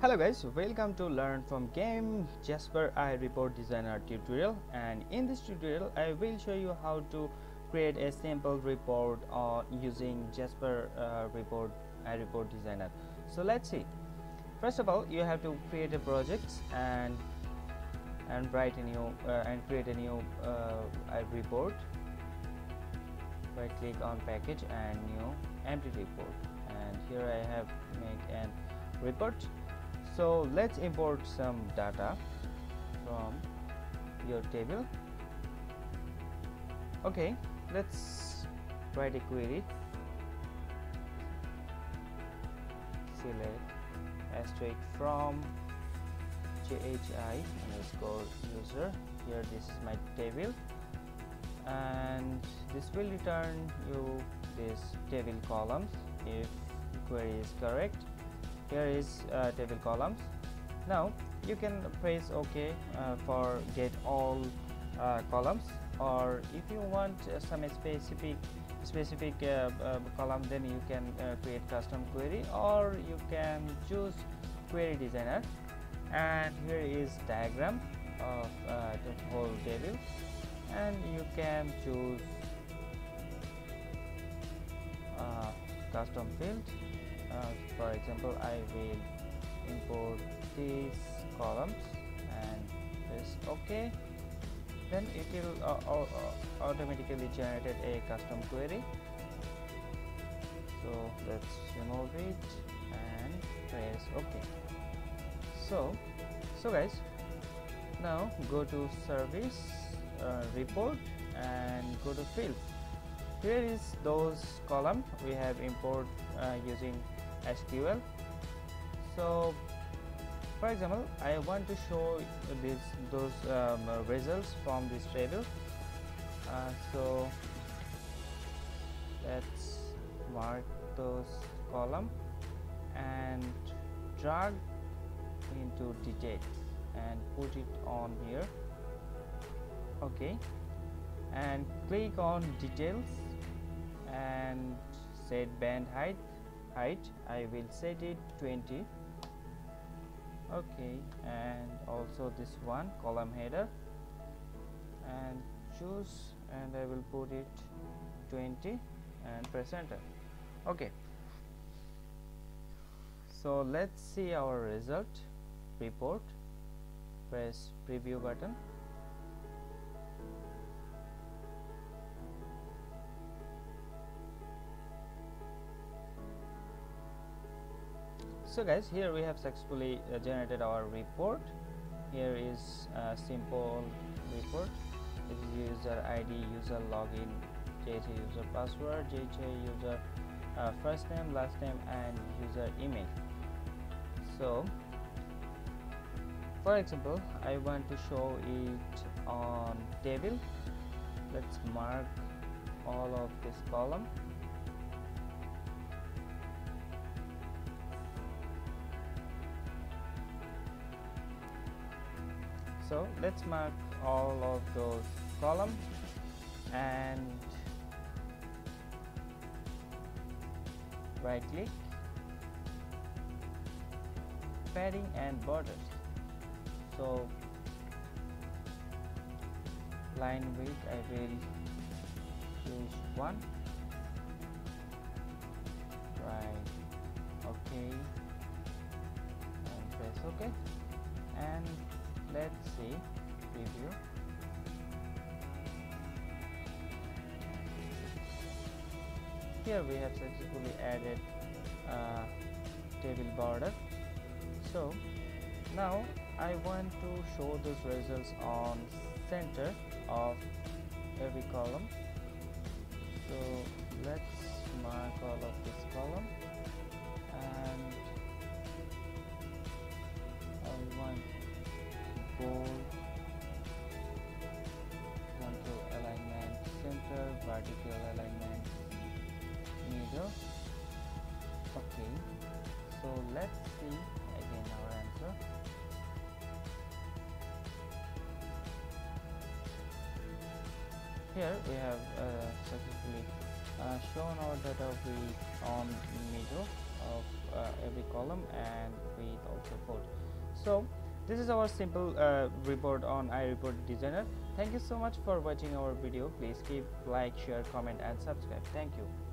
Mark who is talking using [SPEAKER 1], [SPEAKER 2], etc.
[SPEAKER 1] Hello guys, welcome to learn from game Jasper iReport designer tutorial and in this tutorial I will show you how to create a simple report uh, using Jasper uh, report iReport designer. So let's see. First of all, you have to create a project and and write a new uh, and create a new uh, report. Right click on package and new empty report and here I have make an report so let's import some data from your table. Okay let's write a query. Select asterisk from JHI underscore user. Here this is my table. And this will return you this table columns if query is correct here is uh, table columns. Now you can press ok uh, for get all uh, columns. Or if you want uh, some specific specific uh, uh, column then you can create custom query. Or you can choose query designer. And here is diagram of the whole table. And you can choose custom field for example I will import these columns and press OK then it will uh, uh, automatically generate a custom query. So let's remove it and press OK so so guys now go to service uh, report and go to field. Here is those column we have import uh, using SQL so for example I want to show this those um, results from this table. Uh, so let's mark those column and drag into details and put it on here. Okay. And click on details and set band height height I will set it 20 okay and also this one column header. And choose and I will put it 20 and press enter. Okay. So let's see our result report. Press preview button so guys here we have successfully uh, generated our report. Here is a simple report. This is user id user login JHA user password JHA user uh, first name last name and user email. So for example I want to show it on table. Let's mark all of this column so let's mark all of those columns and right click padding and borders. So line width I will choose one. Right okay. And press ok and let's see. Preview. Here we have successfully added a table border. So now I want to show those results on center of every column. So let's mark all of this column. And I want bold control alignment center vertical alignment middle. Okay so let's see again our answer. Here we have uh, successfully uh, shown our data on middle of uh, every column and with also fold so this is our simple uh, report on iReport designer. Thank you so much for watching our video. Please keep like share comment and subscribe. Thank you